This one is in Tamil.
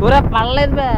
ఊరే పడలేదు బే